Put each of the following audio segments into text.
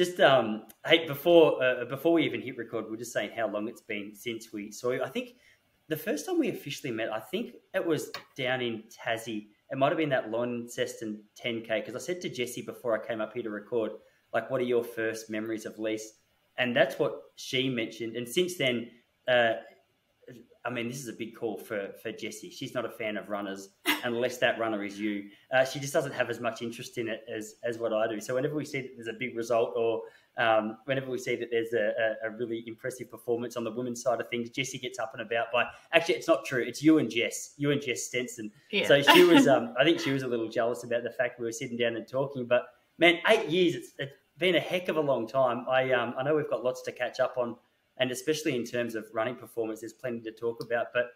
just um, hey, before uh, before we even hit record, we are just saying how long it's been since we saw you. I think the first time we officially met, I think it was down in Tassie. It might have been that Launceston 10K because I said to Jesse before I came up here to record, like, what are your first memories of Lease? And that's what she mentioned. And since then, uh, I mean, this is a big call for for Jessie. She's not a fan of runners unless that runner is you. Uh, she just doesn't have as much interest in it as as what I do. So whenever we see that there's a big result, or um, whenever we see that there's a, a, really impressive performance on the women's side of things, Jessie gets up and about. By actually, it's not true. It's you and Jess, you and Jess Stenson. Yeah. So she was. Um, I think she was a little jealous about the fact we were sitting down and talking. But man, eight years. It's, it's been a heck of a long time. I um, I know we've got lots to catch up on and especially in terms of running performance, there's plenty to talk about. But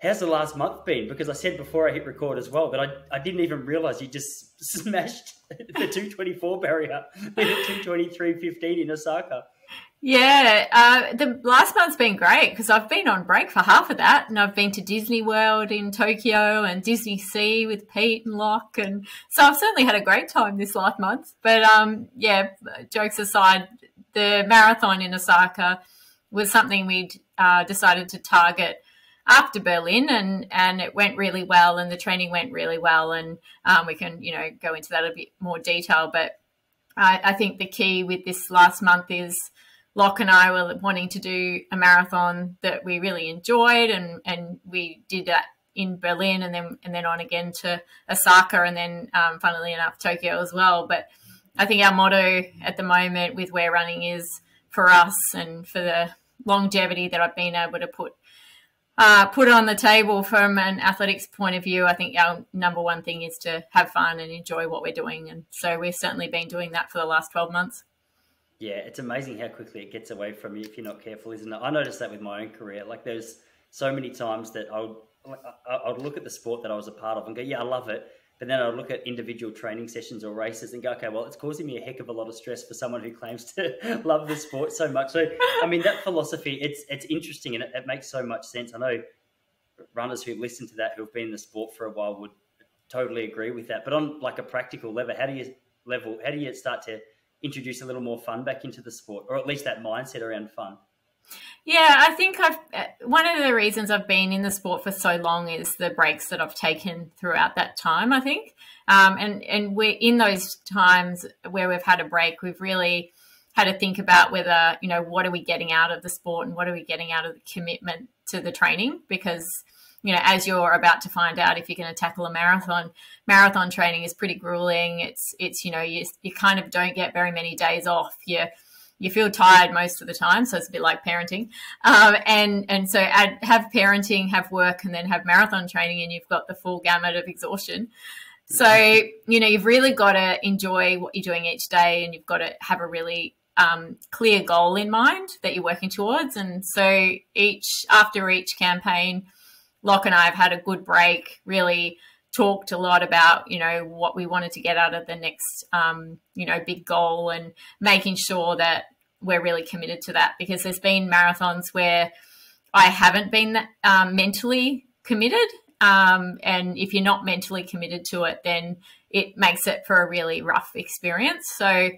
how's the last month been? Because I said before I hit record as well that I, I didn't even realize you just smashed the 224 barrier with a 223.15 in Osaka. Yeah, uh, the last month's been great because I've been on break for half of that, and I've been to Disney World in Tokyo and DisneySea with Pete and Locke, and so I've certainly had a great time this last month. But um, yeah, jokes aside, the marathon in Osaka was something we'd uh, decided to target after Berlin, and and it went really well, and the training went really well, and um, we can you know go into that a bit more detail. But I, I think the key with this last month is Locke and I were wanting to do a marathon that we really enjoyed, and and we did that in Berlin, and then and then on again to Osaka, and then um, funnily enough Tokyo as well. But I think our motto at the moment with where running is for us and for the longevity that I've been able to put uh, put on the table from an athletics point of view, I think our number one thing is to have fun and enjoy what we're doing. And so we've certainly been doing that for the last 12 months. Yeah, it's amazing how quickly it gets away from you if you're not careful, isn't it? I noticed that with my own career. Like, there's so many times that I would, I would look at the sport that I was a part of and go, yeah, I love it. But then I look at individual training sessions or races and go, okay, well, it's causing me a heck of a lot of stress for someone who claims to love the sport so much. So, I mean, that philosophy, it's it's interesting and it, it, makes so much sense. I know runners who listen to that who have been in the sport for a while would totally agree with that. But on like a practical level, how do you level? How do you start to introduce a little more fun back into the sport, or at least that mindset around fun? Yeah, I think I've uh, one of the reasons I've been in the sport for so long is the breaks that I've taken throughout that time. I think, um, and and we're in those times where we've had a break, we've really had to think about whether you know what are we getting out of the sport and what are we getting out of the commitment to the training? Because you know as you're about to find out if you're going to tackle a marathon marathon training is pretty grueling. It's it's you know you, you kind of don't get very many days off. You you feel tired most of the time, so it's a bit like parenting. Um, and and so add, have parenting, have work, and then have marathon training, and you've got the full gamut of exhaustion. So you know you've really got to enjoy what you're doing each day, and you've got to have a really um, clear goal in mind that you're working towards. And so each after each campaign, Locke and I have had a good break, really talked a lot about you know what we wanted to get out of the next um, you know big goal and making sure that we're really committed to that because there's been marathons where I haven't been um, mentally committed um, and if you're not mentally committed to it then it makes it for a really rough experience. So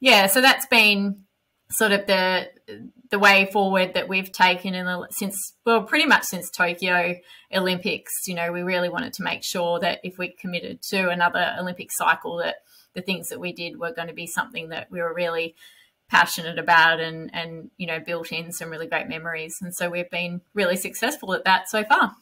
yeah so that's been sort of the the way forward that we've taken in the, since well pretty much since Tokyo Olympics you know we really wanted to make sure that if we committed to another Olympic cycle that the things that we did were going to be something that we were really passionate about and and you know built in some really great memories. And so we've been really successful at that so far.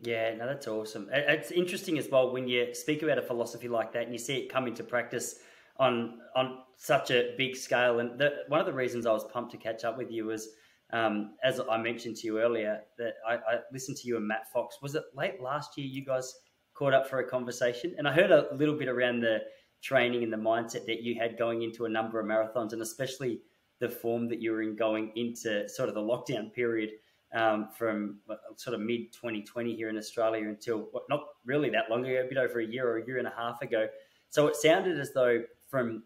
Yeah no that's awesome. It's interesting as well when you speak about a philosophy like that and you see it come into practice on on such a big scale. And the, one of the reasons I was pumped to catch up with you was, um, as I mentioned to you earlier, that I, I, listened to you and Matt Fox. Was it late last year you guys caught up for a conversation? And I heard a little bit around the training and the mindset that you had going into a number of marathons, and especially the form that you were in going into sort of the lockdown period. Um, from sort of mid 2020 here in Australia until not really that long ago, a bit over a year or a year and a half ago. So it sounded as though from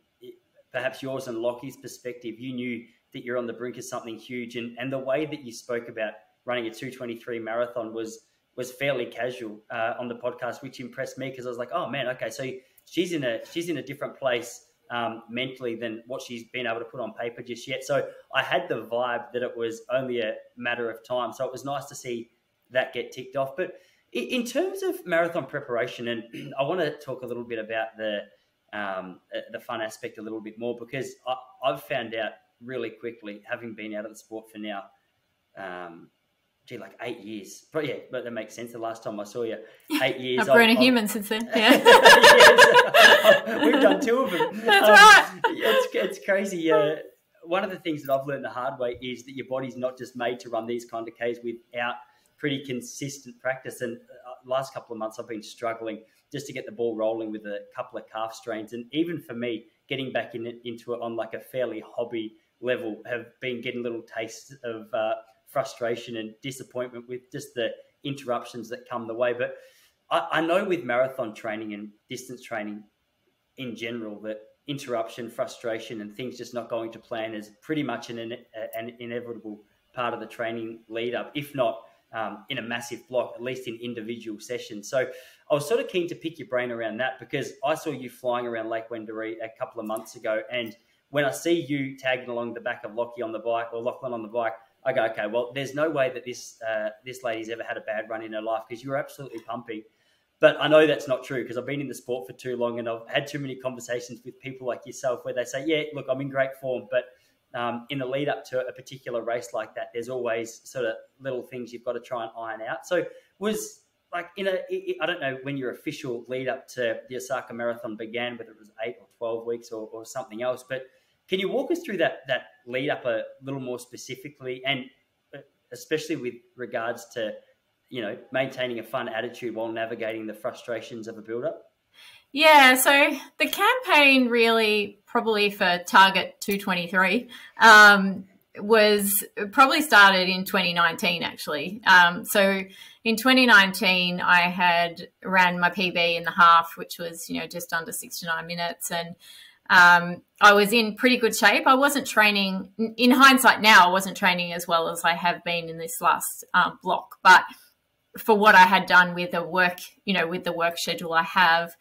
perhaps yours and Lockie's perspective, you knew that you're on the brink of something huge, and and the way that you spoke about running a 223 marathon was was fairly casual uh, on the podcast, which impressed me because I was like, oh man, okay, so she's in a she's in a different place um, mentally than what she's been able to put on paper just yet. So I had the vibe that it was only a matter of time. So it was nice to see that get ticked off. But in terms of marathon preparation, and I want to talk a little bit about the um, uh, the fun aspect a little bit more because I, I've found out really quickly, having been out of the sport for now, um, gee, like eight years. But yeah, but that makes sense. The last time I saw you, eight years. I've grown a human since then. Yeah, we've done two of them. That's um, right. It's it's crazy. Uh, one of the things that I've learned the hard way is that your body's not just made to run these kind of Ks without pretty consistent practice. And uh, last couple of months, I've been struggling just to get the ball rolling with a couple of calf strains. And even for me, getting back in, into it on like a fairly hobby level, have been getting little tastes of uh, frustration and disappointment with just the interruptions that come the way. But I, I know with marathon training and distance training in general that interruption, frustration, and things just not going to plan is pretty much an, an inevitable part of the training lead up, if not um, in a massive block, at least in individual sessions. So I was sort of keen to pick your brain around that because I saw you flying around Lake Wendouree a couple of months ago. And when I see you tagging along the back of Lockie on the bike or Lachlan on the bike, I go, okay, well, there's no way that this uh, this lady's ever had a bad run in her life because you're absolutely pumping. But I know that's not true because I've been in the sport for too long and I've had too many conversations with people like yourself where they say, yeah, look, I'm in great form, but um, in the lead up to a particular race like that, there's always sort of little things you've got to try and iron out. So was like in a, I don't know when your official lead up to the Osaka Marathon began, whether it was eight or twelve weeks or, or something else. But can you walk us through that that lead up a little more specifically, and uh, especially with regards to you know maintaining a fun attitude while navigating the frustrations of a build up? Yeah, so the campaign really probably for Target 223 um, was probably started in 2019 actually. Um, so in 2019, I had ran my PB in the half, which was you know just under 69 minutes, and um, I was in pretty good shape. I wasn't training. In hindsight, now I wasn't training as well as I have been in this last um, block, but for what I had done with the work, you know, with the work schedule I have,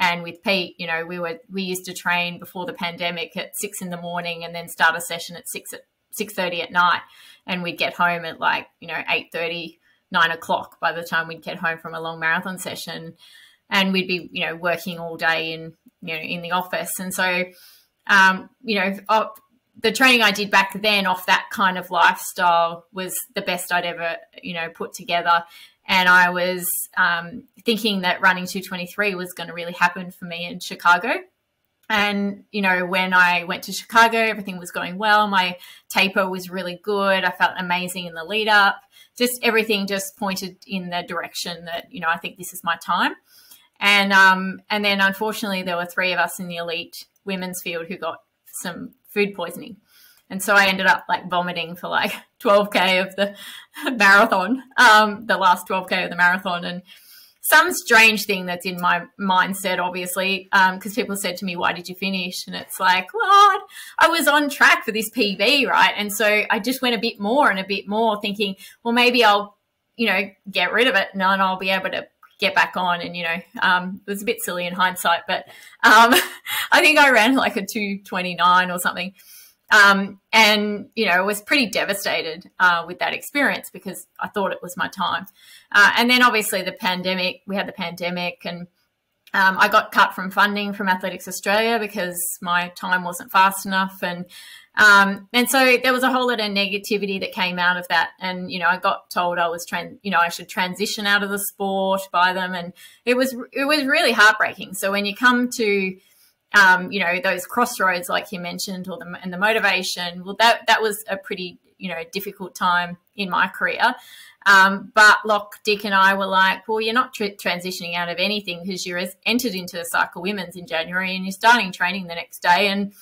and with Pete, you know, we were we used to train before the pandemic at six in the morning and then start a session at six at six thirty at night, and we'd get home at like you know eight thirty, nine o'clock by the time we'd get home from a long marathon session, and we'd be you know working all day in you know in the office, and so um, you know. the training I did back then off that kind of lifestyle was the best I'd ever, you know, put together and I was um, thinking that running 223 was going to really happen for me in Chicago. And, you know, when I went to Chicago, everything was going well. My taper was really good. I felt amazing in the lead up. Just everything just pointed in the direction that, you know, I think this is my time. And, um, and then unfortunately, there were three of us in the elite women's field who got some food poisoning. And so I ended up like vomiting for like 12K of the marathon, um, the last 12K of the marathon. And some strange thing that's in my mindset, obviously, because um, people said to me, Why did you finish? And it's like, What? I was on track for this PB, right? And so I just went a bit more and a bit more, thinking, Well, maybe I'll, you know, get rid of it and then I'll be able to get back on. And, you know, um, it was a bit silly in hindsight, but um, I think I ran like a 229 or something. Um, and, you know, was pretty devastated uh, with that experience because I thought it was my time. Uh, and then obviously the pandemic, we had the pandemic and um, I got cut from funding from Athletics Australia because my time wasn't fast enough. And, um, and so there was a whole lot of negativity that came out of that. And, you know, I got told I was, tran- you know, I should transition out of the sport by them. And it was, it was really heartbreaking. So when you come to, um, you know, those crossroads, like you mentioned, or the and the motivation. Well, that that was a pretty you know difficult time in my career. Um, but Lock, Dick, and I were like, well, you're not transitioning out of anything because you're entered into the cycle women's in January and you're starting training the next day, and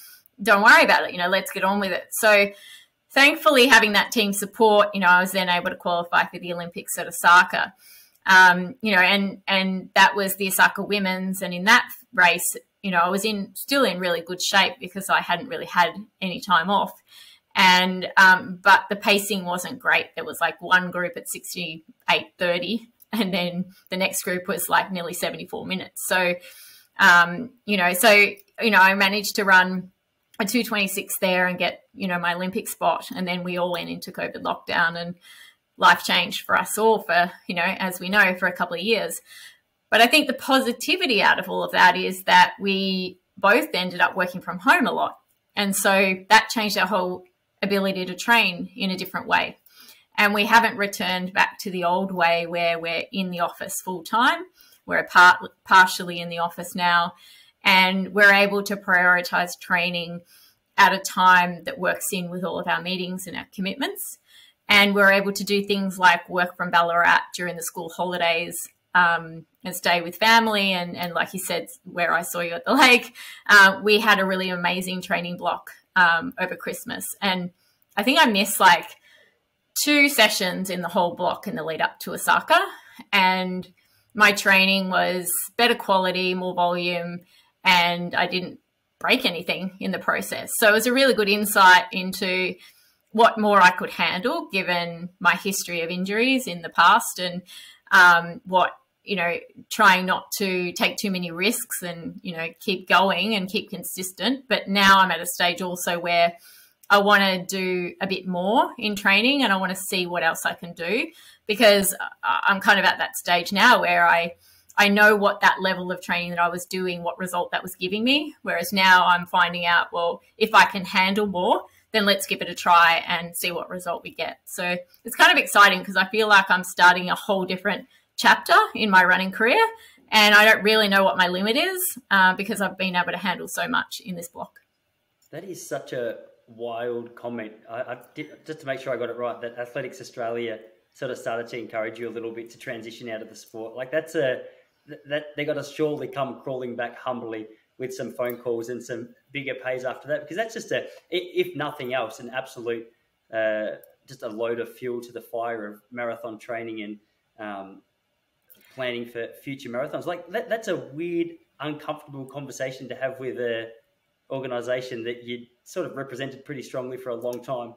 don't worry about it. You know, let's get on with it. So. Thankfully, having that team support, you know, I was then able to qualify for the Olympics at Osaka. Um, you know, and and that was the Osaka women's, and in that race, you know, I was in still in really good shape because I hadn't really had any time off. And um, but the pacing wasn't great. There was like one group at 68 30, and then the next group was like nearly 74 minutes. So um, you know, so you know, I managed to run a 226 there and get, you know, my Olympic spot. And then we all went into COVID lockdown and life changed for us all for, you know, as we know, for a couple of years. But I think the positivity out of all of that is that we both ended up working from home a lot. And so that changed our whole ability to train in a different way. And we haven't returned back to the old way where we're in the office full time. We're part, partially in the office now, and we're able to prioritize training at a time that works in with all of our meetings and our commitments. And we're able to do things like work from Ballarat during the school holidays um, and stay with family. And, and like you said, where I saw you at the lake, uh, we had a really amazing training block um, over Christmas. And I think I missed like two sessions in the whole block in the lead up to Osaka. And my training was better quality, more volume, and I didn't break anything in the process. So it was a really good insight into what more I could handle given my history of injuries in the past and um, what you know trying not to take too many risks and you know keep going and keep consistent. But now i'm at a stage also where i want to do a bit more in training and i want to see what else i can do because i'm kind of at that stage now where i i know what that level of training that i was doing what result that was giving me. Whereas now i'm finding out well if i can handle more then let's give it a try and see what result we get. So it's kind of exciting because i feel like i'm starting a whole different chapter in my running career. And I don't really know what my limit is uh, because I've been able to handle so much in this block. That is such a wild comment. I, I did, just to make sure I got it right, that Athletics Australia sort of started to encourage you a little bit to transition out of the sport. Like that's a that they got to surely come crawling back humbly with some phone calls and some bigger pays after that because that's just a if nothing else an absolute uh, just a load of fuel to the fire of marathon training and um, planning for future marathons. Like that, that's a weird, uncomfortable conversation to have with a organization that you sort of represented pretty strongly for a long time.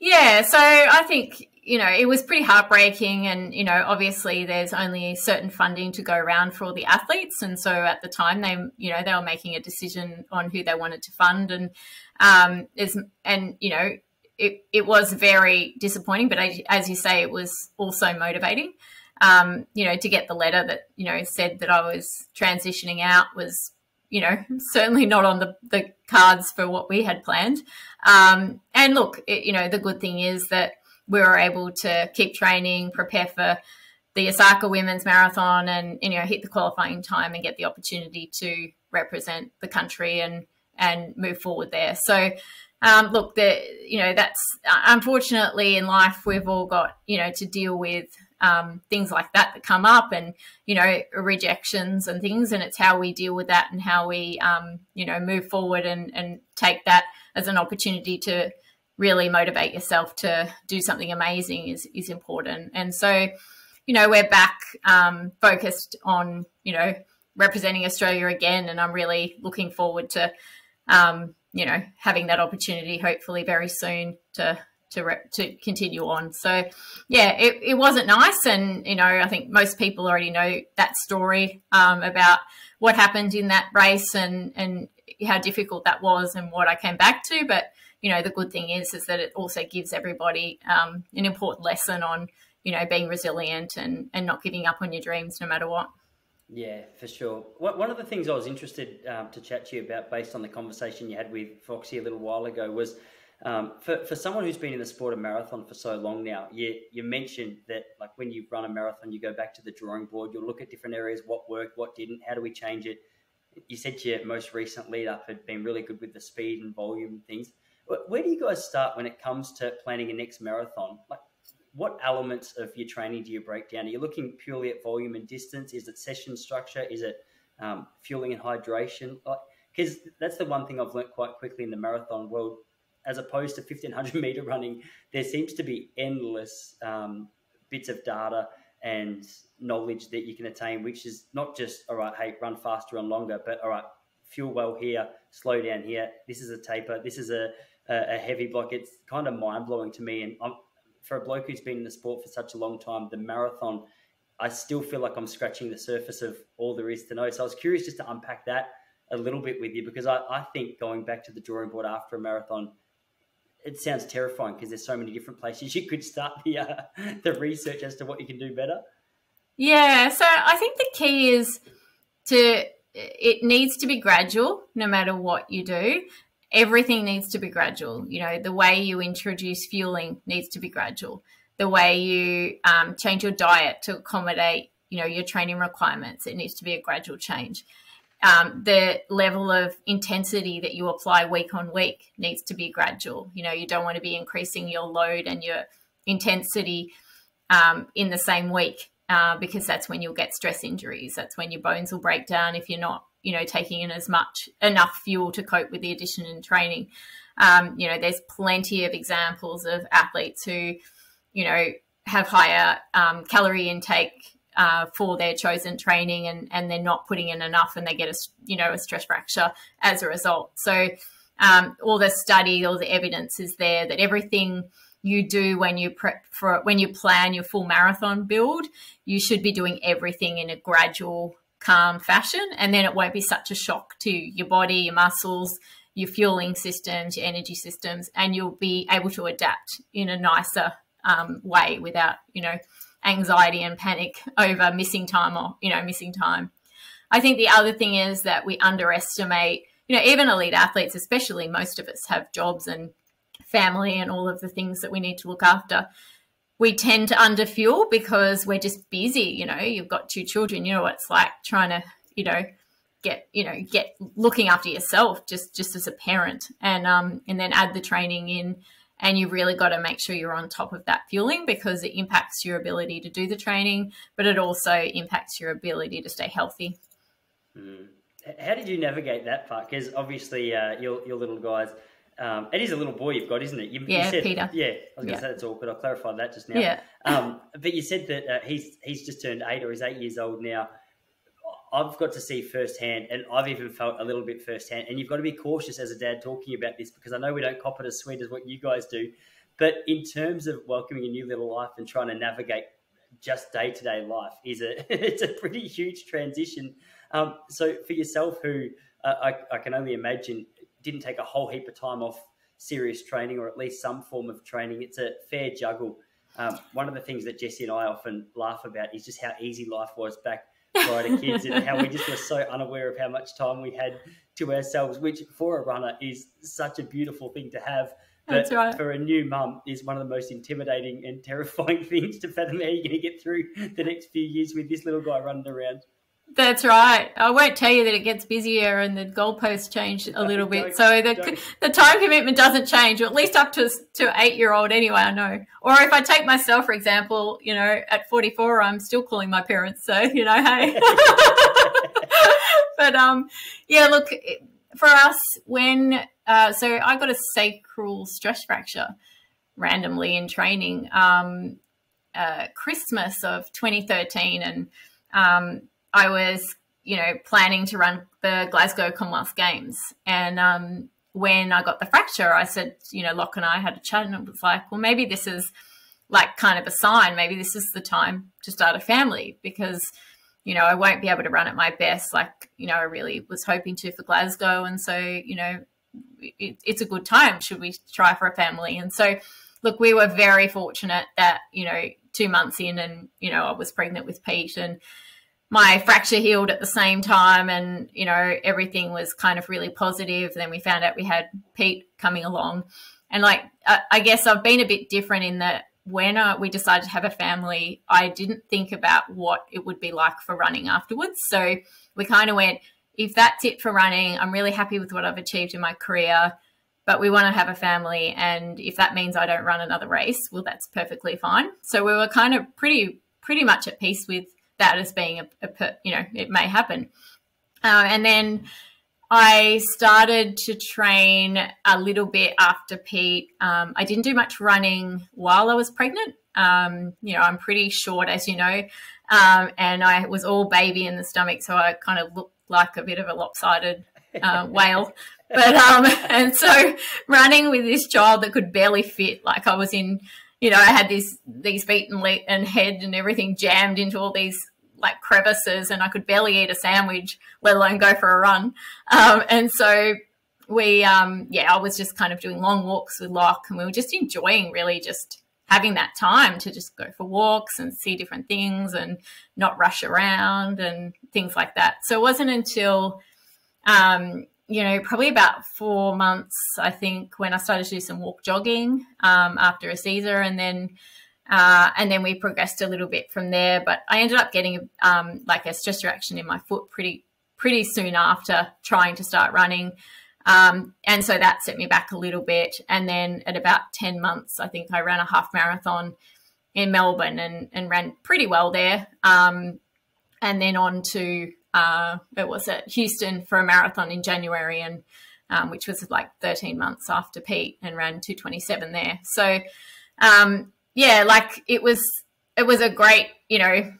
Yeah, so I think you know it was pretty heartbreaking, and you know obviously there's only certain funding to go around for all the athletes, and so at the time they you know they were making a decision on who they wanted to fund, and um, and you know it it was very disappointing, but as you say, it was also motivating um, you know, to get the letter that, you know, said that I was transitioning out was, you know, certainly not on the, the cards for what we had planned. Um, and look, it, you know, the good thing is that we were able to keep training, prepare for the Osaka Women's Marathon and, you know, hit the qualifying time and get the opportunity to represent the country and, and move forward there. So, um, look, the, you know, that's unfortunately in life, we've all got, you know, to deal with um, things like that that come up and you know rejections and things and it's how we deal with that and how we um, you know move forward and, and take that as an opportunity to really motivate yourself to do something amazing is is important. And so you know we're back um, focused on you know representing australia again and i'm really looking forward to um, you know having that opportunity hopefully very soon to to re- to continue on. So yeah, it, it wasn't nice, and you know I think most people already know that story um, about what happened in that race and and how difficult that was and what I came back to. But you know the good thing is is that it also gives everybody um, an important lesson on you know being resilient and and not giving up on your dreams no matter what. Yeah, for sure. One of the things I was interested um, to chat to you about, based on the conversation you had with Foxy a little while ago, was um, for, for someone who's been in the sport of marathon for so long now, you, you mentioned that like when you run a marathon, you go back to the drawing board, you'll look at different areas, what worked, what didn't, how do we change it? You said your most recent lead up had been really good with the speed and volume and things. Where do you guys start when it comes to planning a next marathon? Like, what elements of your training do you break down? Are you looking purely at volume and distance? Is it session structure? Is it um, fueling and hydration? Because that's the one thing I've learned quite quickly in the marathon world as opposed to 1500 meter running, there seems to be endless um, bits of data and knowledge that you can attain, which is not just, all right, hey, run faster and longer, but all right, fuel well here, slow down here. This is a taper. This is a, a, a heavy block. It's kind of mind blowing to me. And I'm, for a bloke who's been in the sport for such a long time, the marathon, I still feel like I'm scratching the surface of all there is to know. So I was curious just to unpack that a little bit with you because I, I think going back to the drawing board after a marathon, it sounds terrifying because there's so many different places you could start the uh, the research as to what you can do better. Yeah, so I think the key is to it needs to be gradual no matter what you do. Everything needs to be gradual. You know, the way you introduce fueling needs to be gradual. The way you um, change your diet to accommodate, you know, your training requirements, it needs to be a gradual change. Um, the level of intensity that you apply week on week needs to be gradual. You know, you don't want to be increasing your load and your intensity um, in the same week uh, because that's when you'll get stress injuries. That's when your bones will break down if you're not, you know, taking in as much enough fuel to cope with the addition in training. Um, you know, there's plenty of examples of athletes who, you know, have higher um, calorie intake uh, for their chosen training and, and they're not putting in enough and they get a, you know, a stress fracture as a result. So um, all the study, all the evidence is there that everything – you do when you prep for when you plan your full marathon build you should be doing everything in a gradual calm fashion and then it won't be such a shock to your body your muscles your fueling systems your energy systems and you'll be able to adapt in a nicer um, way without you know anxiety and panic over missing time or you know missing time i think the other thing is that we underestimate you know even elite athletes especially most of us have jobs and family and all of the things that we need to look after, we tend to underfuel because we're just busy. You know, you've got two children. You know what it's like trying to, you know, get you know get looking after yourself just just as a parent, and um and then add the training in. And you've really got to make sure you're on top of that fueling because it impacts your ability to do the training, but it also impacts your ability to stay healthy. Mm. How did you navigate that part? Because obviously, uh, your your little guys um, it is a little boy you've got, isn't it? You, yeah, you said, Peter. Yeah, I was going to yeah. say it's awkward. I clarified that just now. Yeah. um, but you said that uh, he's he's just turned eight or he's eight years old now. I've got to see firsthand, and I've even felt a little bit firsthand. And you've got to be cautious as a dad talking about this because I know we don't cop it as sweet as what you guys do. But in terms of welcoming a new little life and trying to navigate just day to day life, is a it's a pretty huge transition. Um, so for yourself, who uh, I, I can only imagine didn't take a whole heap of time off serious training or at least some form of training. It's a fair juggle. Um, one of the things that Jesse and I often laugh about is just how easy life was back prior to kids and how we just were so unaware of how much time we had to ourselves, which for a runner is such a beautiful thing to have. But right. for a new mum is one of the most intimidating and terrifying things to fathom how you're going to get through the next few years with this little guy running around. That's right. I won't tell you that it gets busier and the goalposts change a little bit. So the, the time commitment doesn't change, or at least up to to eight year old anyway. I know. Or if I take myself for example, you know, at forty four, I'm still calling my parents. So you know, hey. but um, yeah. Look, for us, when uh, so I got a sacral stress fracture randomly in training, um, uh, Christmas of 2013, and um I was, you know, planning to run the Glasgow Commonwealth Games. And um, when I got the fracture, I said, you know, Locke and I had a chat and it was like, well, maybe this is like kind of a sign. Maybe this is the time to start a family because, you know, I won't be able to run at my best. Like, you know, I really was hoping to for Glasgow. And so, you know, it, it's a good time. Should we try for a family? And so, look, we were very fortunate that, you know, two months in and, you know, I was pregnant with Pete and, my fracture healed at the same time and you know everything was kind of really positive. Then we found out we had pete coming along. And like i, I guess i've been a bit different in that when uh, we decided to have a family i didn't think about what it would be like for running afterwards. So we kind of went if that's it for running i'm really happy with what i've achieved in my career but we want to have a family and if that means i don't run another race well that's perfectly fine. So we were kind of pretty pretty much at peace with that as being a, a you know it may happen uh, and then I started to train a little bit after Pete. Um, I didn't do much running while I was pregnant. Um, you know, I'm pretty short, as you know, um, and I was all baby in the stomach, so I kind of looked like a bit of a lopsided uh, whale. But um, and so running with this child that could barely fit, like I was in, you know, I had these these feet and, and head and everything jammed into all these like crevices and I could barely eat a sandwich, let alone go for a run. Um, and so we, um, yeah, I was just kind of doing long walks with Locke and we were just enjoying really just having that time to just go for walks and see different things and not rush around and things like that. So it wasn't until, um, you know, probably about four months, I think, when I started to do some walk jogging um, after a Caesar, and then uh, and then we progressed a little bit from there. But I ended up getting um, like a stress reaction in my foot pretty pretty soon after trying to start running. Um, and so that set me back a little bit. And then at about 10 months, I think I ran a half marathon in Melbourne and, and ran pretty well there. Um, and then on to uh, it was at Houston for a marathon in January, and um, which was like 13 months after Pete, and ran 227 there. So, um, yeah, like it was it was a great, you know,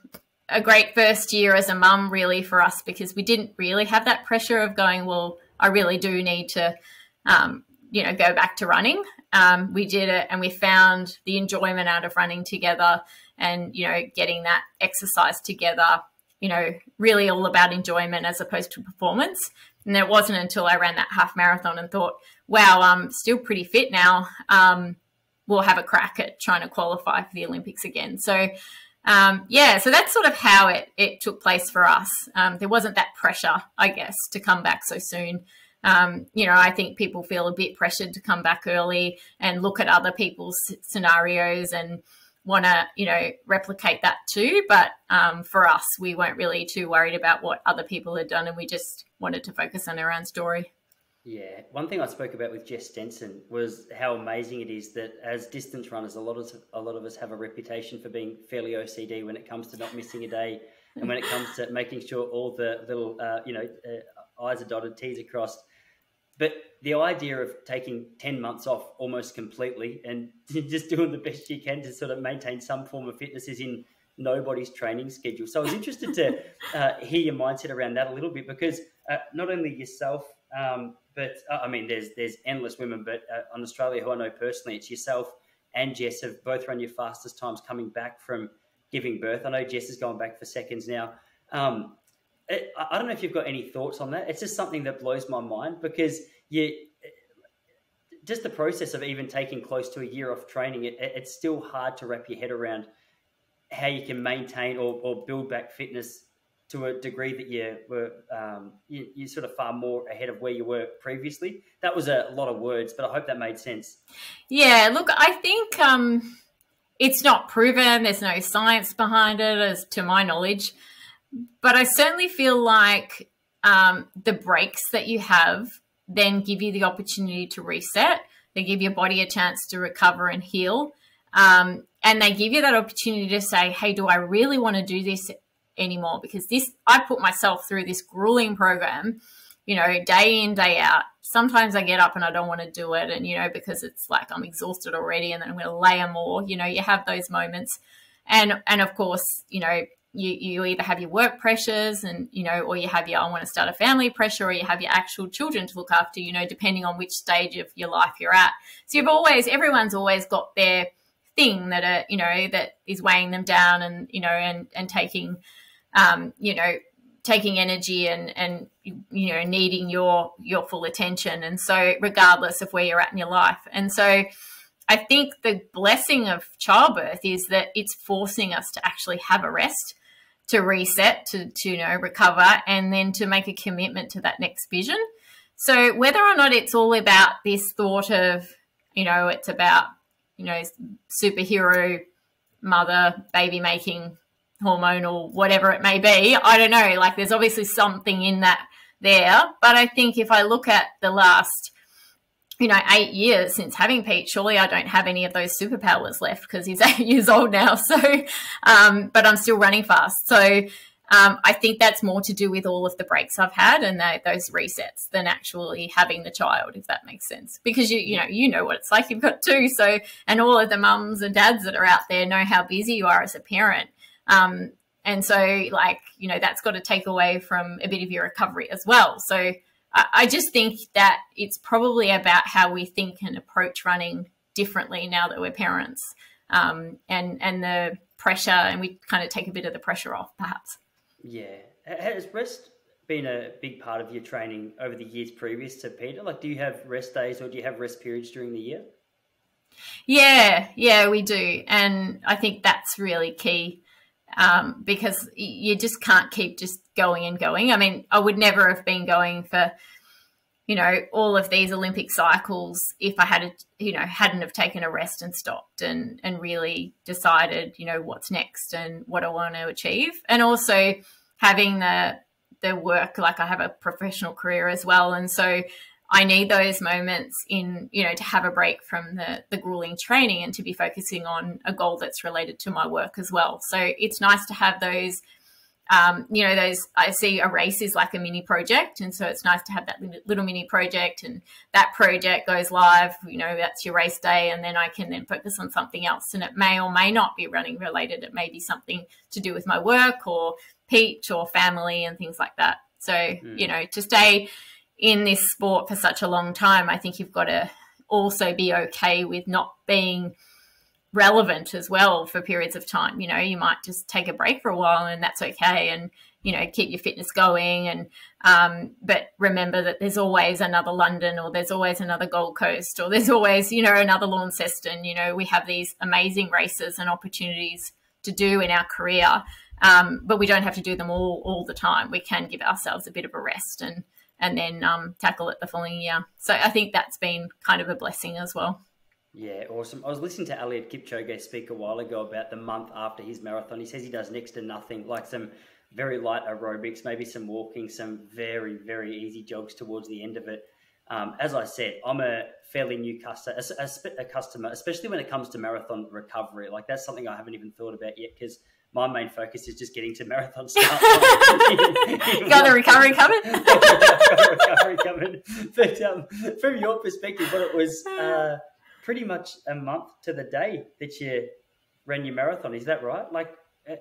a great first year as a mum, really for us because we didn't really have that pressure of going, well, I really do need to, um, you know, go back to running. Um, we did it, and we found the enjoyment out of running together, and you know, getting that exercise together you know, really all about enjoyment as opposed to performance. And it wasn't until I ran that half marathon and thought, wow, I'm still pretty fit now. Um, we'll have a crack at trying to qualify for the Olympics again. So, um, yeah, so that's sort of how it, it took place for us. Um, there wasn't that pressure, I guess, to come back so soon. Um, you know, I think people feel a bit pressured to come back early and look at other people's scenarios and, want to, you know, replicate that too. But um, for us, we weren't really too worried about what other people had done, and we just wanted to focus on our own story. Yeah, one thing I spoke about with Jess Stenson was how amazing it is that as distance runners, a lot of a lot of us have a reputation for being fairly OCD when it comes to not missing a day, and when it comes to making sure all the little uh, you know uh, I's are dotted, T's are crossed. But the idea of taking 10 months off almost completely and just doing the best you can to sort of maintain some form of fitness is in nobody's training schedule. So I was interested to uh, hear your mindset around that a little bit because uh, not only yourself, um, but uh, I mean, there's there's endless women, but uh, on Australia who I know personally, it's yourself and Jess have both run your fastest times coming back from giving birth. I know Jess is going back for seconds now. Um, it, I don't know if you've got any thoughts on that. It's just something that blows my mind because you just the process of even taking close to a year off training, it, it's still hard to wrap your head around how you can maintain or, or build back fitness to a degree that you were um, you, you're sort of far more ahead of where you were previously. That was a lot of words, but I hope that made sense. Yeah, look, I think um, it's not proven. There's no science behind it, as to my knowledge but I certainly feel like um, the breaks that you have then give you the opportunity to reset. They give your body a chance to recover and heal. Um, and they give you that opportunity to say, hey, do I really want to do this anymore? Because this, I put myself through this grueling program, you know, day in, day out. Sometimes I get up and I don't want to do it. And, you know, because it's like I'm exhausted already and then I'm going to layer more, you know, you have those moments. And, and of course, you know, you, you either have your work pressures and you know or you have your i want to start a family pressure or you have your actual children to look after you know depending on which stage of your life you're at so you've always everyone's always got their thing that are you know that is weighing them down and you know and and taking um you know taking energy and and you know needing your your full attention and so regardless of where you're at in your life and so I think the blessing of childbirth is that it's forcing us to actually have a rest to reset, to, to you know recover, and then to make a commitment to that next vision. So whether or not it's all about this thought of, you know, it's about, you know, superhero mother baby making hormonal whatever it may be, I don't know. Like there's obviously something in that there, but I think if I look at the last you know, eight years since having Pete, surely I don't have any of those superpowers left because he's eight years old now. So, um, but I'm still running fast. So, um, I think that's more to do with all of the breaks I've had and the, those resets than actually having the child, if that makes sense. Because you, you know, you know what it's like. You've got two, so and all of the mums and dads that are out there know how busy you are as a parent. Um, and so, like, you know, that's got to take away from a bit of your recovery as well. So, I just think that it's probably about how we think and approach running differently now that we're parents, um, and and the pressure, and we kind of take a bit of the pressure off, perhaps. Yeah. Has rest been a big part of your training over the years previous to Peter? Like, do you have rest days or do you have rest periods during the year? Yeah, yeah, we do. And I think that's really key um, because you just can't keep just going and going. I mean, I would never have been going for, you know, all of these Olympic cycles if I had, you know, hadn't have taken a rest and stopped and and really decided, you know, what's next and what I want to achieve, and also having the the work like I have a professional career as well, and so I need those moments in, you know, to have a break from the, the grueling training and to be focusing on a goal that's related to my work as well. So it's nice to have those, um, you know, those, I see a race is like a mini project. And so it's nice to have that little mini project and that project goes live, you know, that's your race day. And then I can then focus on something else. And it may or may not be running related. It may be something to do with my work or Pete or family and things like that. So, mm. you know, to stay, in this sport for such a long time, I think you've got to also be okay with not being relevant as well for periods of time. You know, you might just take a break for a while and that's okay. And, you know, keep your fitness going. And, um, but remember that there's always another London or there's always another Gold Coast or there's always, you know, another Launceston. You know, we have these amazing races and opportunities to do in our career. Um, but we don't have to do them all, all the time. We can give ourselves a bit of a rest and, and then um, tackle it the following year. So I think that's been kind of a blessing as well. Yeah, awesome. I was listening to Eliud Kipchoge speak a while ago about the month after his marathon. He says he does next to nothing, like some very light aerobics, maybe some walking, some very, very easy jogs towards the end of it. Um, as I said, I'm a fairly new customer, a, a, a, customer, especially when it comes to marathon recovery. Like that's something I haven't even thought about yet because my main focus is just getting to marathon start. got the recovery coming. recovery coming. But um, from your perspective, what it was uh, pretty much a month to the day that you ran your marathon. Is that right? Like. Uh,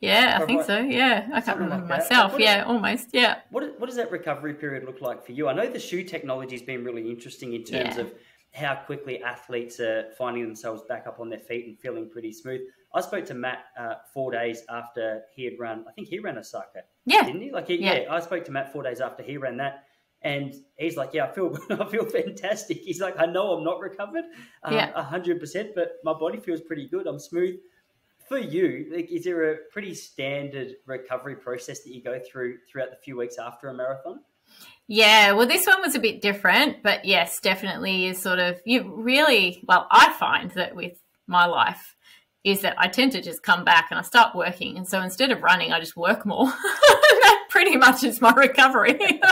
yeah, I think right? so. Yeah, I can't remember like myself. Yeah, is, almost. Yeah. What what does that recovery period look like for you? I know the shoe technology has been really interesting in terms yeah. of how quickly athletes are finding themselves back up on their feet and feeling pretty smooth. I spoke to Matt uh, four days after he had run. I think he ran a Osaka. Yeah, didn't he? Like, he, yeah. yeah. I spoke to Matt four days after he ran that, and he's like, "Yeah, I feel, I feel fantastic." He's like, "I know I'm not recovered, um, yeah, hundred percent, but my body feels pretty good. I'm smooth." For you, like, is there a pretty standard recovery process that you go through throughout the few weeks after a marathon? Yeah, well, this one was a bit different, but yes, definitely is sort of you really well. I find that with my life, is that I tend to just come back and I start working. And so instead of running, I just work more. that pretty much is my recovery.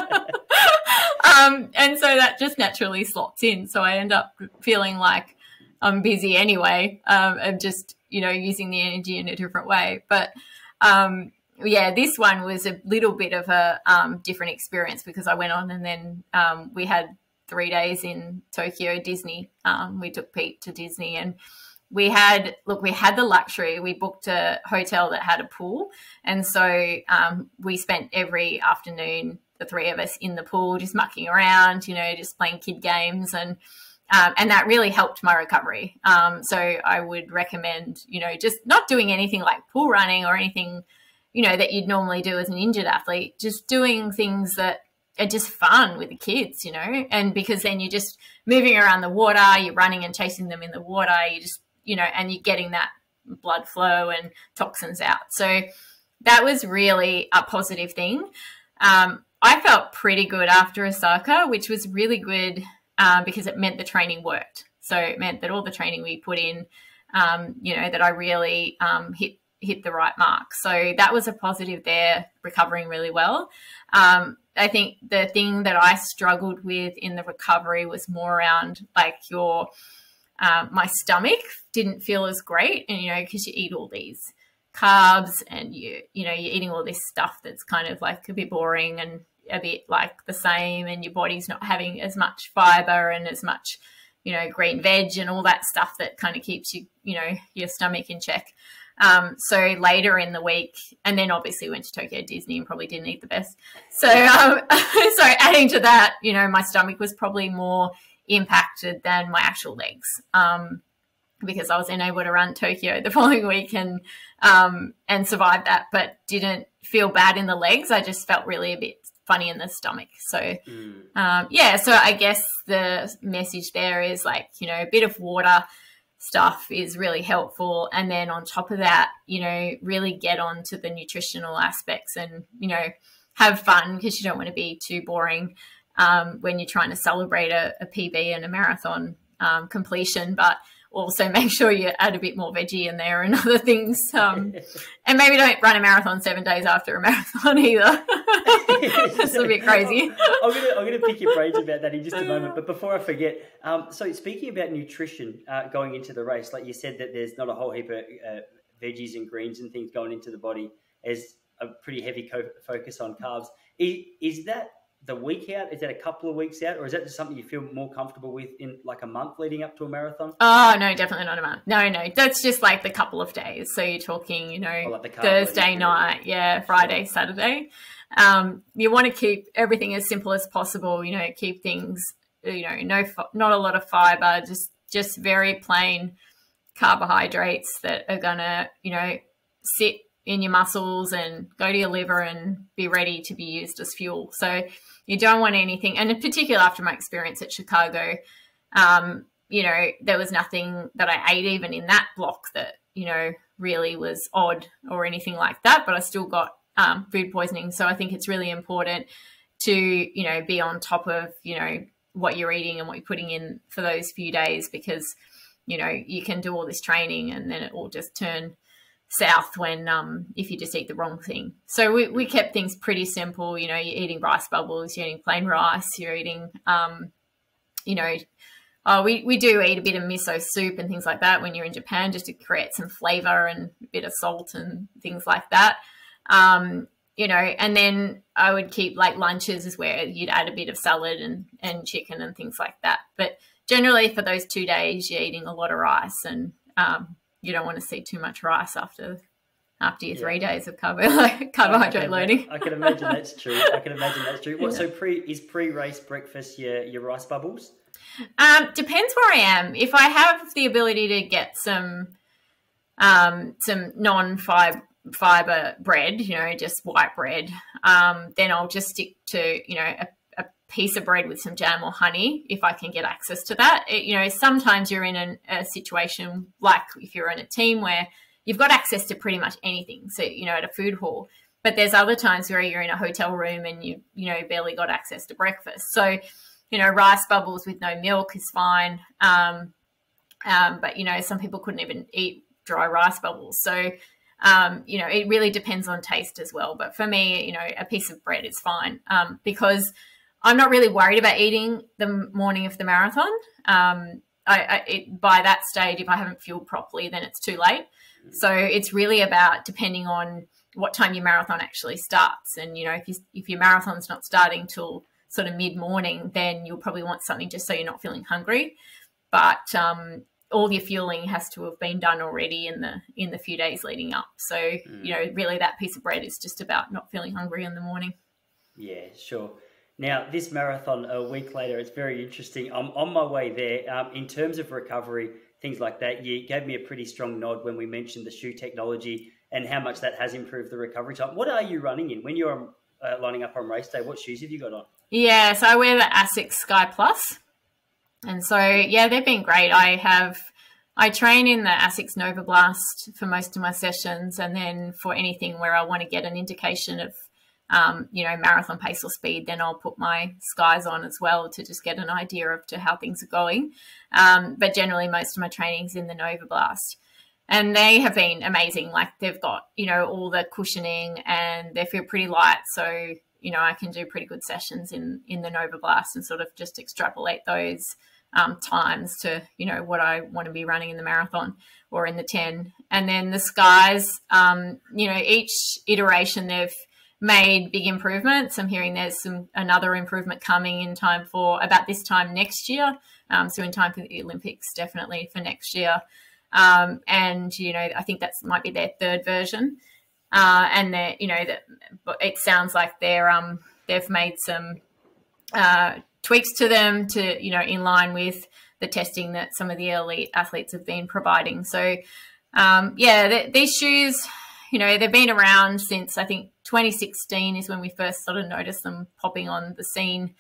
um, and so that just naturally slots in. So I end up feeling like I'm busy anyway um, and just, you know, using the energy in a different way. But um, yeah, this one was a little bit of a um, different experience because I went on and then um, we had three days in Tokyo Disney. Um, we took Pete to Disney and we had look we had the luxury. We booked a hotel that had a pool. And so um, we spent every afternoon the three of us in the pool just mucking around you know just playing kid games and um, and that really helped my recovery. Um, so i would recommend you know just not doing anything like pool running or anything you know that you'd normally do as an injured athlete just doing things that are just fun with the kids you know and because then you're just moving around the water you're running and chasing them in the water you just you know, and you're getting that blood flow and toxins out. So that was really a positive thing. Um, I felt pretty good after Osaka, which was really good um, because it meant the training worked. So it meant that all the training we put in, um, you know, that I really um, hit hit the right mark. So that was a positive there, recovering really well. Um, I think the thing that I struggled with in the recovery was more around like your um, my stomach didn't feel as great, and you know, because you eat all these carbs and you you know you're eating all this stuff that's kind of like a bit boring and a bit like the same, and your body's not having as much fiber and as much you know green veg and all that stuff that kind of keeps you you know your stomach in check. Um, so later in the week, and then obviously went to Tokyo Disney and probably didn't eat the best. So, um, so adding to that, you know, my stomach was probably more impacted than my actual legs. Um, because I was unable to run Tokyo the following week and um, and survived that, but didn't feel bad in the legs. I just felt really a bit funny in the stomach. So, mm. um, yeah, so I guess the message there is like, you know, a bit of water stuff is really helpful. And then on top of that, you know, really get on to the nutritional aspects and, you know, have fun because you don't want to be too boring um, when you're trying to celebrate a, a PB and a marathon um, completion. But also make sure you add a bit more veggie in there and other things. Um, and maybe don't run a marathon seven days after a marathon either. That's a bit crazy. I'm gonna I'm gonna pick your brains about that in just a moment. But before I forget, um, so speaking about nutrition uh, going into the race, like you said that there's not a whole heap of uh, veggies and greens and things going into the body. There's a pretty heavy co- focus on carbs. Is, is that the week out? Is that a couple of weeks out, or is that just something you feel more comfortable with in like a month leading up to a marathon? Oh no, definitely not a month. No, no, that's just like the couple of days. So you're talking, you know, like Thursday night, yeah, Friday. Saturday. Um, you want to keep everything as simple as possible. You know, keep things, you know, no, not a lot of fiber, just just very plain carbohydrates that are gonna, you know, sit in your muscles and go to your liver and be ready to be used as fuel. So you don't want anything, and in particular after my experience at Chicago, um, you know, there was nothing that I ate even in that block that, you know, really was odd or anything like that, but I still got um, food poisoning. So I think it's really important to, you know, be on top of, you know, what you're eating and what you're putting in for those few days because, you know, you can do all this training and then it will just turn south when um, if you just eat the wrong thing. So we, we kept things pretty simple. You know, you're eating rice bubbles, you're eating plain rice, you're eating, um, you know, oh, we, we do eat a bit of miso soup and things like that when you're in Japan just to create some flavor and a bit of salt and things like that. Um, you know, and then I would keep like lunches is where you'd add a bit of salad and, and chicken and things like that. But generally for those two days, you're eating a lot of rice and um, you don't want to see too much rice after after your yeah. three days of carbo- carbohydrate I loading. I can imagine that's true. I can imagine that's true. What so pre is pre race breakfast your your rice bubbles? Um, depends where I am. If I have the ability to get some um, some non fiber bread, you know, just white bread, um, then I'll just stick to you know a piece of bread with some jam or honey if I can get access to that. It, you know, sometimes you're in an, a situation like if you're in a team where you've got access to pretty much anything. So, you know, at a food hall. But there's other times where you're in a hotel room and you, you know, barely got access to breakfast. So, you know, rice bubbles with no milk is fine. Um, um, but, you know, some people couldn't even eat dry rice bubbles. So, um, you know, it really depends on taste as well. But for me, you know, a piece of bread is fine um, because – I'm not really worried about eating the morning of the marathon. Um, I, I, it, by that stage, if I haven't fueled properly, then it's too late. So it's really about depending on what time your marathon actually starts. And you know, if you, if your marathon's not starting till sort of mid morning, then you'll probably want something just so you're not feeling hungry. But um, all your fueling has to have been done already in the in the few days leading up. So mm. you know, really, that piece of bread is just about not feeling hungry in the morning. Yeah, sure. Now, this marathon a week later, it's very interesting. I'm on my way there. Um, in terms of recovery, things like that, you gave me a pretty strong nod when we mentioned the shoe technology and how much that has improved the recovery time. What are you running in when you're uh, lining up on race day? What shoes have you got on? Yeah, so I wear the Asics Sky Plus, and so yeah, they've been great. I have. I train in the Asics Novablast for most of my sessions, and then for anything where I want to get an indication of um, you know, marathon pace or speed, then I'll put my skies on as well to just get an idea of to how things are going. Um, but generally, most of my training's in the Novablast. And they have been amazing. Like they've got, you know, all the cushioning and they feel pretty light. So, you know, I can do pretty good sessions in, in the Novablast and sort of just extrapolate those um, times to, you know, what I want to be running in the marathon or in the 10. And then the skies, um, you know, each iteration they've made big improvements. I'm hearing there's some another improvement coming in time for about this time next year. Um, so in time for the Olympics, definitely for next year. Um, and you know, I think that might be their third version. Uh, and they you know, that it sounds like they're um, they've made some uh, tweaks to them to you know in line with the testing that some of the elite athletes have been providing. So um, yeah, th these shoes you know, they've been around since I think 2016 is when we first sort of noticed them popping on the scene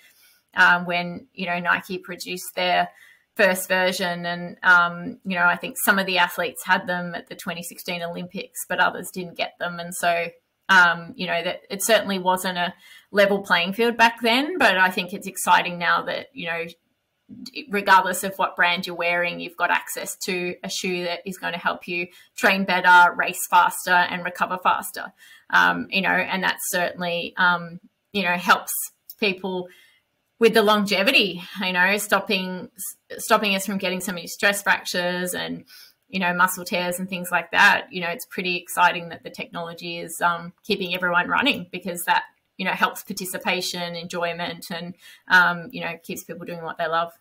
um, when, you know, Nike produced their first version. And, um, you know, I think some of the athletes had them at the 2016 Olympics, but others didn't get them. And so, um, you know, that it certainly wasn't a level playing field back then, but I think it's exciting now that, you know, regardless of what brand you're wearing, you've got access to a shoe that is going to help you train better, race faster, and recover faster. Um, you know, and that certainly, um, you know, helps people with the longevity. You know, stopping stopping us from getting so many stress fractures and you know muscle tears and things like that. You know, it's pretty exciting that the technology is um, keeping everyone running because that you know helps participation, enjoyment, and um, you know keeps people doing what they love.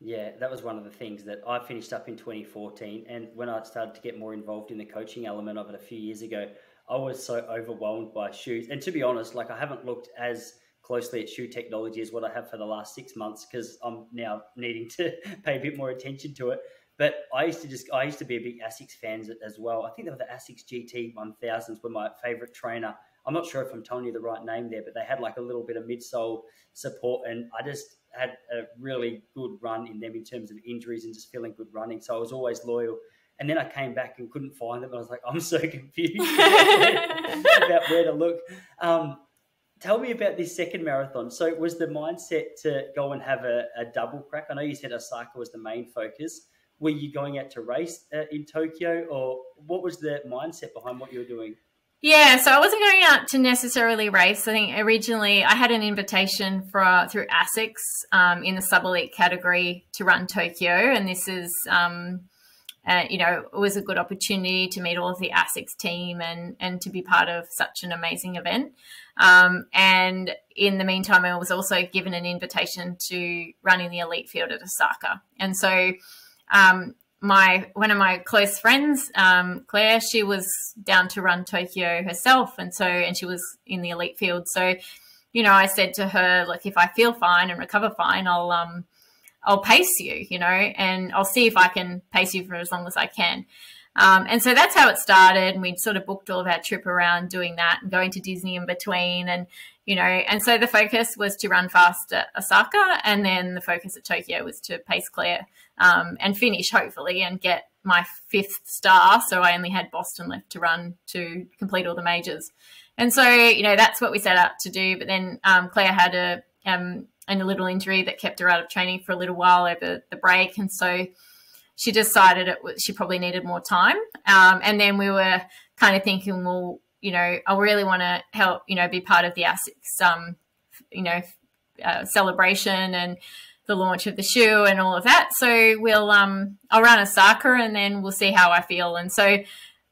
Yeah, that was one of the things that I finished up in 2014. And when I started to get more involved in the coaching element of it a few years ago, I was so overwhelmed by shoes. And to be honest, like I haven't looked as closely at shoe technology as what I have for the last six months because I'm now needing to pay a bit more attention to it. But I used to just, I used to be a big ASICS fan as well. I think they were the ASICS GT 1000s were my favorite trainer. I'm not sure if I'm telling you the right name there, but they had like a little bit of midsole support. And I just, had a really good run in them in terms of injuries and just feeling good running. So I was always loyal. And then I came back and couldn't find them. I was like, I'm so confused about where to look. Um, tell me about this second marathon. So was the mindset to go and have a, a, double crack? I know you said Osaka was the main focus. Were you going out to race uh, in Tokyo, or what was the mindset behind what you were doing? Yeah, so I wasn't going out to necessarily race. I think originally I had an invitation for through ASICS um, in the sub elite category to run Tokyo, and this is, um, uh, you know, it was a good opportunity to meet all of the ASICS team and and to be part of such an amazing event. Um, and in the meantime, I was also given an invitation to run in the elite field at Osaka, and so um, my one of my close friends, um, Claire, she was down to run Tokyo herself, and so and she was in the elite field. So, you know, I said to her, like, if I feel fine and recover fine, I'll um, I'll pace you, you know, and I'll see if I can pace you for as long as I can. Um, and so that's how it started. And we'd sort of booked all of our trip around doing that and going to Disney in between. And, you know, and so the focus was to run fast at Osaka. And then the focus at Tokyo was to pace Claire um, and finish, hopefully, and get my fifth star. So I only had Boston left to run to complete all the majors. And so, you know, that's what we set out to do. But then um, Claire had a, um, a little injury that kept her out of training for a little while over the break. And so, she decided it was, she probably needed more time. Um, and then we were kind of thinking, well, you know, I really want to help, you know, be part of the ASICS, um, you know, uh, celebration and the launch of the shoe and all of that. So we'll, um, I'll run Osaka and then we'll see how I feel. And so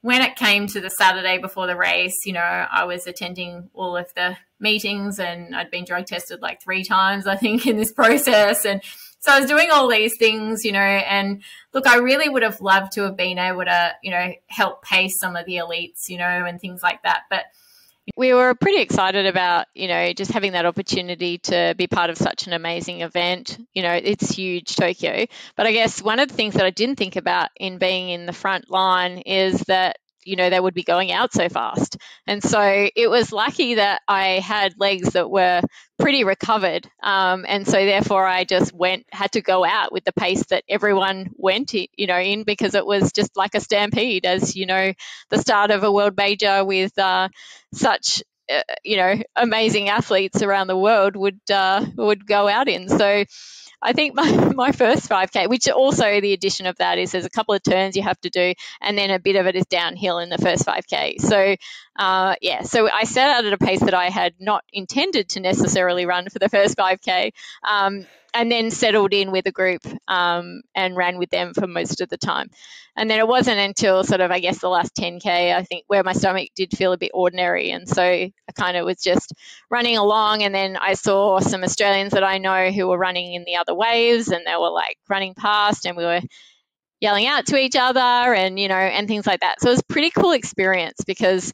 when it came to the Saturday before the race, you know, I was attending all of the meetings and I'd been drug tested like three times, I think, in this process. And so I was doing all these things, you know, and look, I really would have loved to have been able to, you know, help pace some of the elites, you know, and things like that. But we were pretty excited about, you know, just having that opportunity to be part of such an amazing event. You know, it's huge, Tokyo. But I guess one of the things that I didn't think about in being in the front line is that you know they would be going out so fast. And so it was lucky that i had legs that were pretty recovered um, and so therefore i just went had to go out with the pace that everyone went you know in because it was just like a stampede as you know the start of a world major with uh, such uh, you know amazing athletes around the world would uh, would go out in. So I think my, my first 5K, which also the addition of that is there's a couple of turns you have to do, and then a bit of it is downhill in the first 5K. So, uh, yeah, so I set out at a pace that I had not intended to necessarily run for the first 5K. Um, and then settled in with a group um, and ran with them for most of the time. And then it wasn't until sort of, I guess, the last 10K, I think, where my stomach did feel a bit ordinary. And so I kind of was just running along. And then I saw some Australians that I know who were running in the other waves and they were like running past and we were yelling out to each other and, you know, and things like that. So it was a pretty cool experience because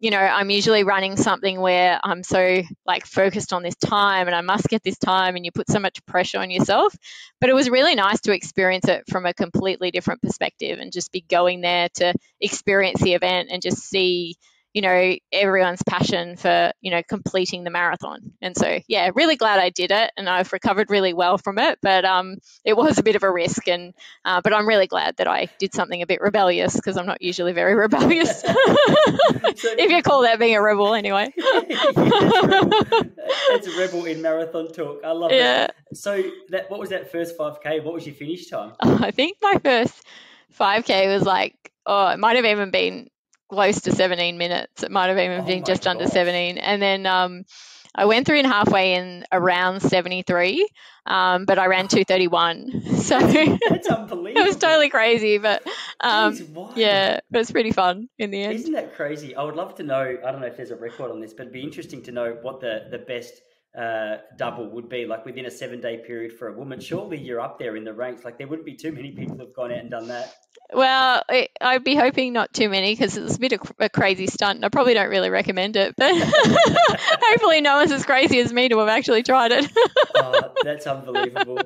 you know, I'm usually running something where I'm so like focused on this time and I must get this time and you put so much pressure on yourself. But it was really nice to experience it from a completely different perspective and just be going there to experience the event and just see you know everyone's passion for you know completing the marathon. And so yeah really glad i did it and i've recovered really well from it but um it was a bit of a risk and uh, but i'm really glad that i did something a bit rebellious because i'm not usually very rebellious. If you call that being a rebel anyway. It's a rebel in marathon talk. I love yeah. it so that what was that first 5k what was your finish time? Oh, i think my first 5k was like oh it might have even been close to 17 minutes. It might have even Oh been just under 17. And then um, I went through in halfway in around 73, um, but I ran 231. So it that's unbelievable was totally crazy, but um, Jeez, yeah, it was pretty fun in the end. Isn't that crazy? I would love to know. I don't know if there's a record on this, but it'd be interesting to know what the the best uh, double would be like within a seven day period for a woman. Surely you're up there in the ranks. Like there wouldn't be too many people who've gone out and done that. Well, I- I'd be hoping not too many because it's a bit of a crazy stunt. and I probably don't really recommend it, but hopefully no one's as crazy as me to have actually tried it. Oh, that's unbelievable.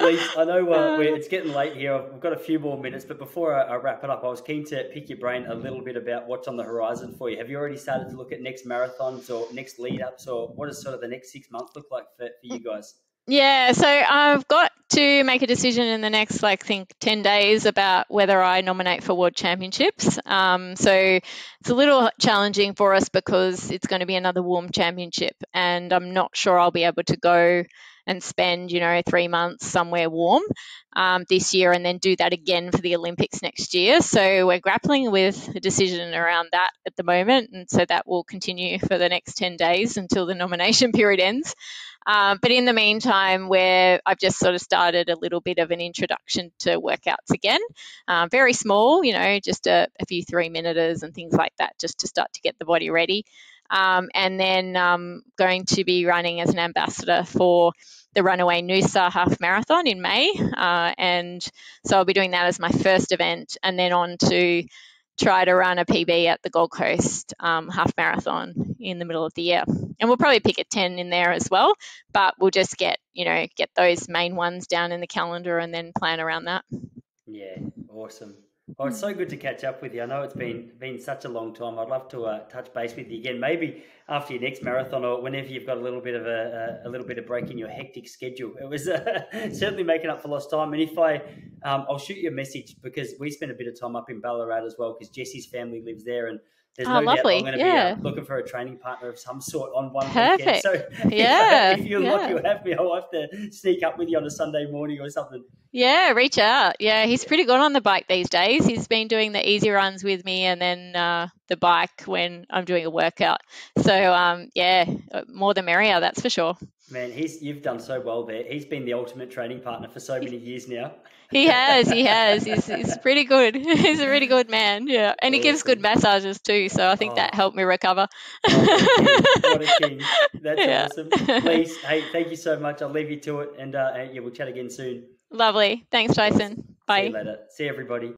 Lise, I know uh, we're, it's getting late here. We've got a few more minutes, but before I, I wrap it up, I was keen to pick your brain a little bit about what's on the horizon for you. Have you already started to look at next marathons or next lead ups, or what is sort of the next six months look like for, for you guys? Yeah, so I've got to make a decision in the next, like, think 10 days about whether I nominate for World Championships. Um, so it's a little challenging for us because it's going to be another warm championship, and I'm not sure I'll be able to go and spend, you know, three months somewhere warm um, this year and then do that again for the Olympics next year. So we're grappling with a decision around that at the moment, and so that will continue for the next 10 days until the nomination period ends. Um, but in the meantime, where I've just sort of started a little bit of an introduction to workouts again, um, very small, you know, just a, a few three minuters and things like that, just to start to get the body ready. Um, and then um, going to be running as an ambassador for the Runaway Noosa Half Marathon in May. Uh, and so I'll be doing that as my first event and then on to try to run a PB at the Gold Coast um, Half Marathon in the middle of the year. And we'll probably pick a 10 in there as well, but we'll just get, you know, get those main ones down in the calendar and then plan around that. Yeah, awesome. Well, it's so good to catch up with you. I know it's been been such a long time. I'd love to uh, touch base with you again, maybe after your next marathon or whenever you've got a little bit of a, a, a little bit of break in your hectic schedule. It was uh, certainly making up for lost time. And if I, um, I'll shoot you a message because we spent a bit of time up in Ballarat as well because Jesse's family lives there and. There's Oh, no doubt lovely. I'm going to Yeah. be uh, looking for a training partner of some sort on one Perfect. weekend. So Yeah, if, you're lucky, you'll have me. I'll have to sneak up with you on a Sunday morning or something. Yeah, reach out. Yeah, he's pretty good on the bike these days. He's been doing the easy runs with me and then uh, the bike when I'm doing a workout. So, um, yeah, more the merrier, that's for sure. Man, he's you've done so well there. He's been the ultimate training partner for so many years now. He has, he has. He's, he's pretty good. he's a really good man. Yeah, and he gives good massages too. So I think that Oh. helped me recover. What a king! That's Yeah. awesome. Please, hey, thank you so much. I'll leave you to it, and uh, yeah, we'll chat again soon. Lovely. Thanks. See Bye. you later. See everybody.